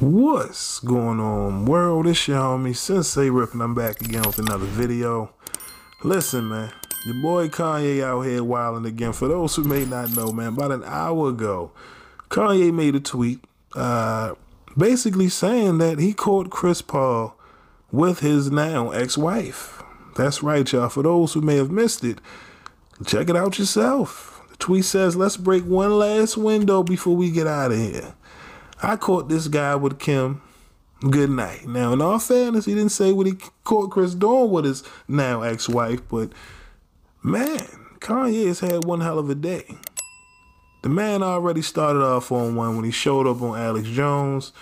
What's going on, world? It's your homie Sensei Rip, and I'm back again with another video. Listen, man, your boy Kanye out here wilding again. For those who may not know, man, about an hour ago, Kanye made a tweet uh, basically saying that he caught Chris Paul with his now ex-wife. That's right, y'all. For those who may have missed it, check it out yourself. The tweet says, let's break one last window before we get out of here. I caught this guy with Kim. Good night. Now, in all fairness, he didn't say what he caught Chris doing with his now ex-wife, but man, Kanye has had one hell of a day. The man already started off on one when he showed up on Alex Jones,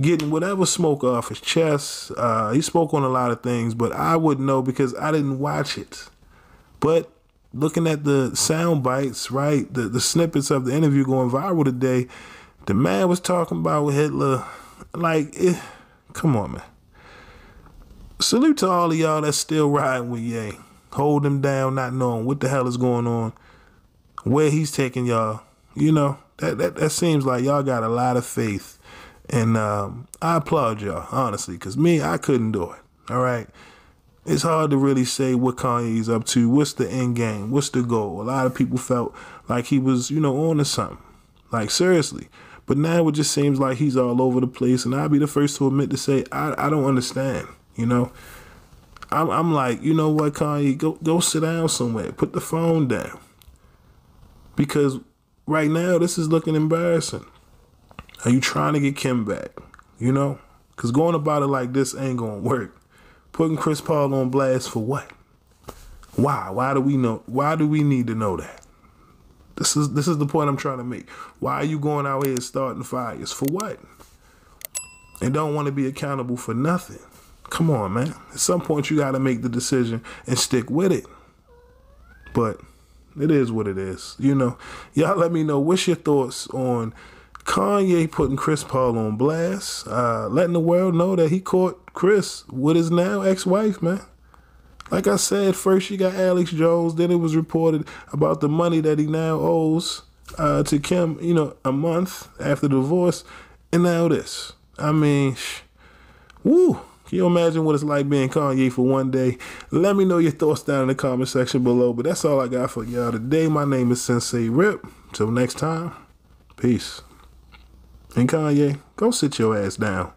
getting whatever smoke off his chest. Uh, he spoke on a lot of things, but I wouldn't know because I didn't watch it. But looking at the sound bites, right, the, the snippets of the interview going viral today, the man was talking about with Hitler. Like, it, come on, man. Salute to all of y'all that's still riding with Ye. Hold him down, not knowing what the hell is going on, where he's taking y'all. You know, that, that, that seems like y'all got a lot of faith. And um, I applaud y'all, honestly, because me, I couldn't do it. All right. It's hard to really say what Kanye's up to. What's the end game? What's the goal? A lot of people felt like he was, you know, on to something. Like, seriously. But now it just seems like he's all over the place, and I'll be the first to admit to say I, I don't understand. You know, I'm I'm like, you know what, Kanye, go go sit down somewhere, put the phone down, because right now this is looking embarrassing. Are you trying to get Kim back? You know, because going about it like this ain't gonna work. Putting Chris Paul on blast for what? Why? Why do we know? Why do we need to know that? This is this is the point I'm trying to make. Why are you going out here starting fires? For what? And don't want to be accountable for nothing. Come on, man. At some point you gotta make the decision and stick with it. But it is what it is. You know. Y'all let me know what's your thoughts on Kanye putting Chris Paul on blast, uh, letting the world know that he caught Chris with his now ex-wife, man. Like I said, first you got Alex Jones, then it was reported about the money that he now owes uh, to Kim, you know, a month after the divorce, and now this. I mean, sh- woo. Can you imagine what it's like being Kanye for one day? Let me know your thoughts down in the comment section below. But that's all I got for y'all today. My name is Sensei Rip. Till next time, peace. And Kanye, go sit your ass down.